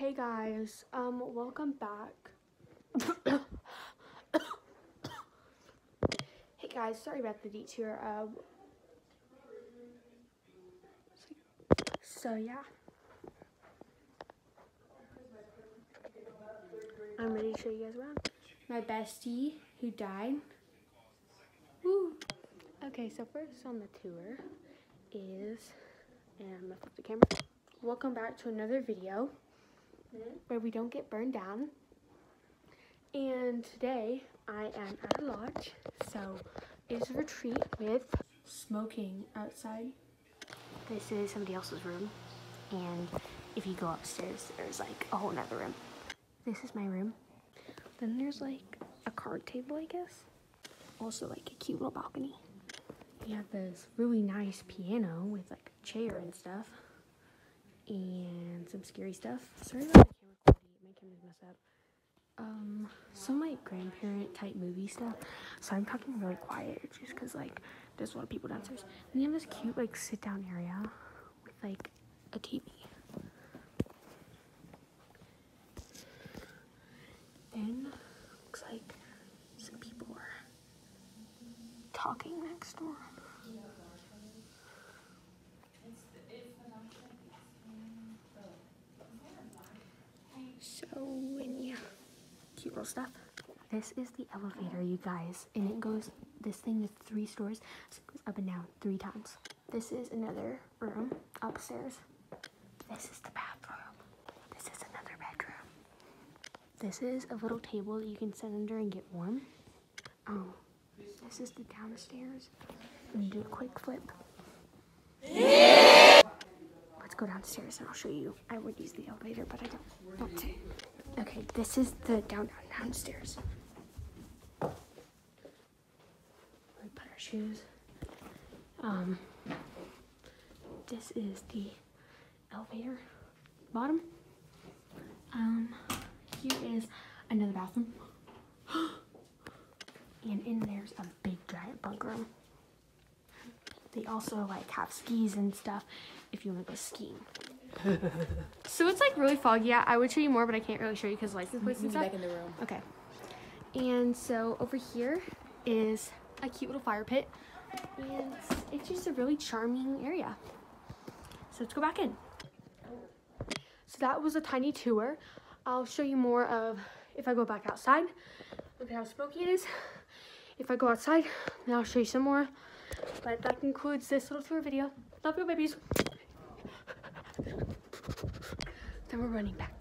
Hey guys, um, welcome back. hey guys, sorry about the detour. Uh, so yeah, I'm ready to show you guys around. My bestie who died. Woo. Okay, so first on the tour is, and I'm gonna flip the camera. Welcome back to another video where we don't get burned down. And today I am at a lodge, so it's a retreat with smoking outside. This is somebody else's room, and if you go upstairs, there's like a whole nother room. This is my room. Then there's like a card table, I guess. Also like a cute little balcony. We have this really nice piano with like a chair and stuff and some scary stuff. Sorry about the camera quality. My camera's messed up. Um, some like grandparent type movie stuff. So I'm talking really quiet just because like there's a lot of people downstairs. And you have this cute like sit down area with like a TV. Then looks like some people are talking next door. So, when yeah, cute little stuff. This is the elevator, you guys, and it goes. This thing is three stories, so it goes up and down three times. This is another room upstairs. This is the bathroom. This is another bedroom. This is a little table that you can sit under and get warm. Um, this is the downstairs. Let me do a quick flip. Let's go downstairs and I'll show you. I would use the elevator, but I don't want to. This is the down, down downstairs. We put our shoes. Um, this is the elevator bottom. Um, here is another bathroom. and in there's a big giant bunk room. They also like have skis and stuff if you want to go skiing. So it's like really foggy. Yeah, I would show you more, but I can't really show you because license plates and stuff. back in the room. Okay. And so over here is a cute little fire pit. And it's just a really charming area. So let's go back in. So that was a tiny tour. I'll show you more of if I go back outside. Look at how smoky it is. If I go outside, then I'll show you some more. But that concludes this little tour video. Love you, babies. Then we're running back.